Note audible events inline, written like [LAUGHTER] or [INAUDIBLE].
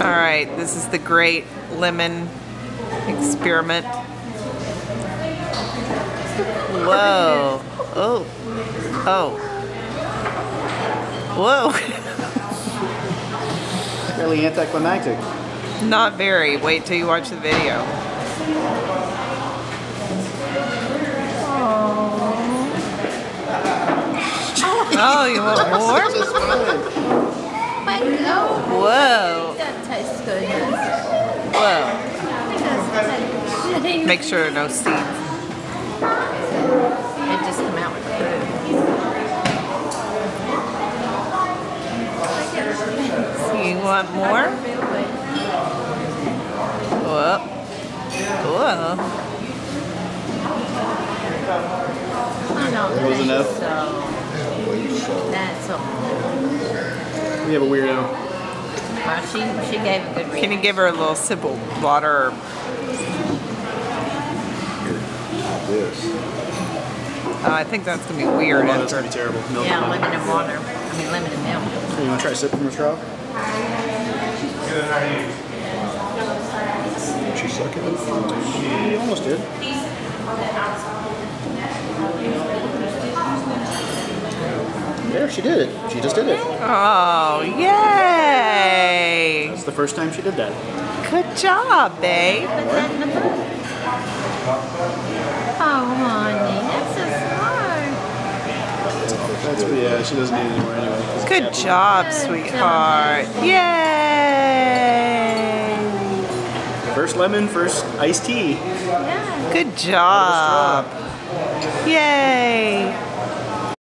All right, this is the great lemon experiment. Whoa. Oh. Oh. Whoa. [LAUGHS] Fairly anticlimactic. Not very. Wait till you watch the video. Oh, you want [LAUGHS] more? Whoa. That tastes good. Whoa. Make sure there are no seeds. It just come out with the food. You want more? Whoa. Whoa. I That was enough? so. That's all. We have a weirdo. Well, she, she gave a good Can you give her a little sip of water? or- This. Oh, I think that's gonna be weird. Oh, that's after- gonna be terrible. Milk Yeah, and lemon and water. I mean, lemon and milk. You wanna try a sip from the straw? She suck it? She almost did. She did it. She just did it. Oh, yay! That's the first time she did that. Good job, babe. Put that in. Oh, honey, that's so smart. That's yeah. She doesn't need it anymore anyway. 'cause Good job, sweetheart. Yay! First lemon, first iced tea. Yeah. Good job. Yay!